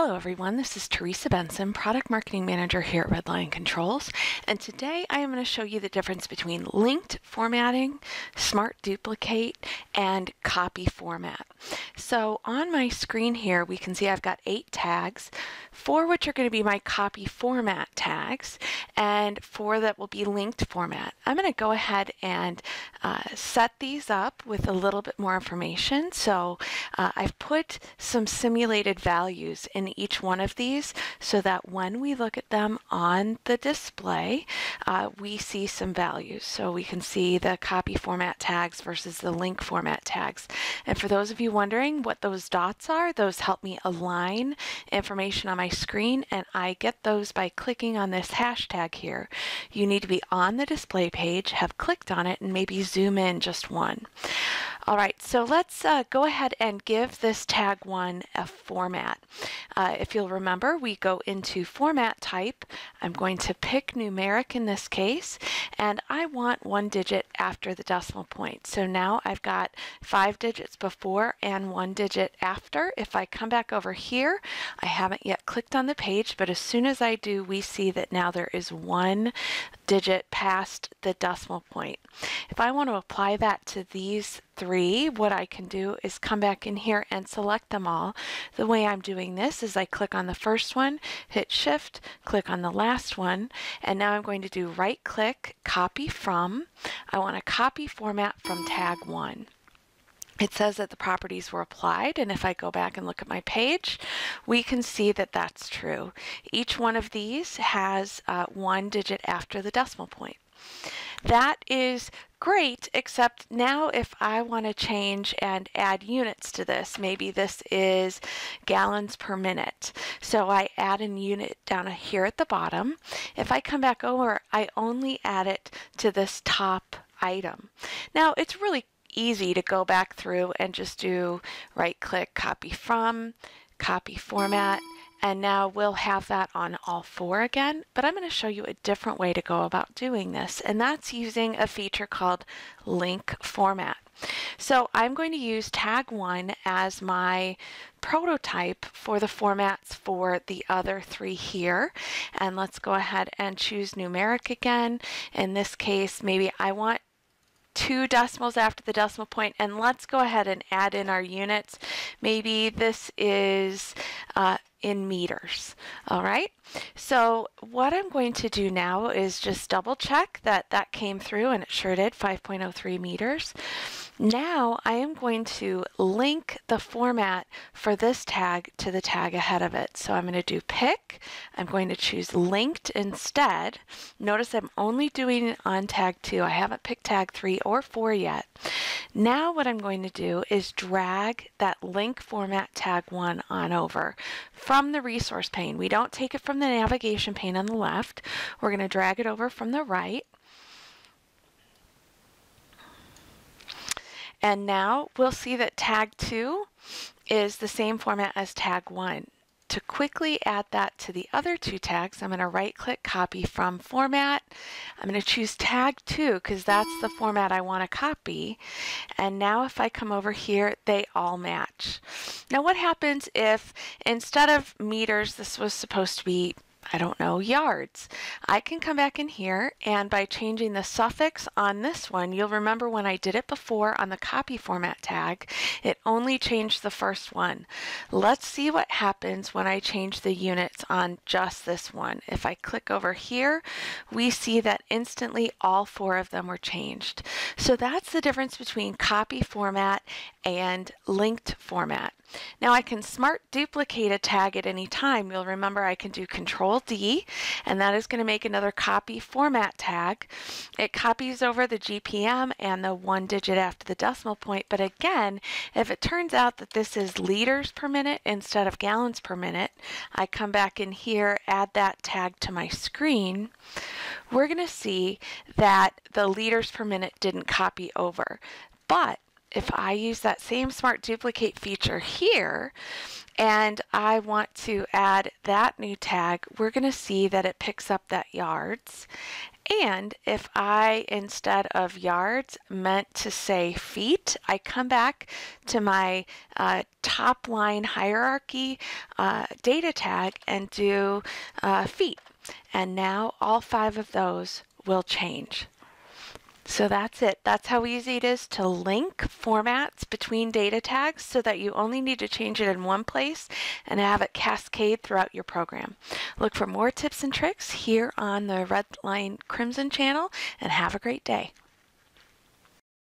Hello everyone, this is Teresa Benson, Product Marketing Manager here at Red Lion Controls, and today I am going to show you the difference between linked formatting, smart duplicate, and copy format. So on my screen here we can see I've got eight tags, four which are going to be my copy format tags, and four that will be linked format. I'm going to go ahead and uh, set these up with a little bit more information. So uh, I've put some simulated values in each one of these so that when we look at them on the display, uh, we see some values. So we can see the copy format tags versus the link format tags. And for those of you wondering what those dots are, those help me align information on my screen and I get those by clicking on this hashtag here. You need to be on the display page, have clicked on it, and maybe zoom in just one. All right, so let's uh, go ahead and give this tag one a format. Uh, if you'll remember, we go into format type. I'm going to pick numeric in this case, and I want one digit after the decimal point. So now I've got five digits before and one digit after. If I come back over here, I haven't yet clicked on the page, but as soon as I do, we see that now there is one digit past the decimal point. If I want to apply that to these three, what I can do is come back in here and select them all. The way I'm doing this is I click on the first one, hit shift, click on the last one, and now I'm going to do right click, copy from. I want to copy format from tag one it says that the properties were applied and if I go back and look at my page we can see that that's true. Each one of these has uh, one digit after the decimal point. That is great, except now if I want to change and add units to this, maybe this is gallons per minute. So I add a unit down here at the bottom. If I come back over, I only add it to this top item. Now it's really easy to go back through and just do right click copy from, copy format, and now we'll have that on all four again, but I'm going to show you a different way to go about doing this, and that's using a feature called link format. So I'm going to use tag one as my prototype for the formats for the other three here. And let's go ahead and choose numeric again. In this case, maybe I want two decimals after the decimal point and let's go ahead and add in our units. Maybe this is uh, in meters. All right. So what I'm going to do now is just double check that that came through and it sure did 5.03 meters. Now I am going to link the format for this tag to the tag ahead of it. So I'm going to do pick. I'm going to choose linked instead. Notice I'm only doing it on tag 2. I haven't picked tag 3 or 4 yet. Now what I'm going to do is drag that link format tag 1 on over from the resource pane. We don't take it from the navigation pane on the left. We're going to drag it over from the right. And now we'll see that tag 2 is the same format as tag 1. To quickly add that to the other two tags, I'm going to right click copy from format. I'm going to choose tag 2 because that's the format I want to copy. And now if I come over here, they all match. Now what happens if instead of meters, this was supposed to be I don't know, yards. I can come back in here and by changing the suffix on this one, you'll remember when I did it before on the copy format tag, it only changed the first one. Let's see what happens when I change the units on just this one. If I click over here, we see that instantly all four of them were changed. So that's the difference between copy format and linked format. Now I can smart duplicate a tag at any time. You'll remember I can do Control D and that is going to make another copy format tag. It copies over the GPM and the one digit after the decimal point but again if it turns out that this is liters per minute instead of gallons per minute I come back in here add that tag to my screen we're going to see that the liters per minute didn't copy over but if I use that same smart duplicate feature here and I want to add that new tag, we're going to see that it picks up that yards And if I, instead of yards, meant to say feet, I come back to my uh, top line hierarchy uh, data tag and do uh, feet. And now all five of those will change. So that's it. That's how easy it is to link formats between data tags so that you only need to change it in one place and have it cascade throughout your program. Look for more tips and tricks here on the Red Lion Crimson channel and have a great day.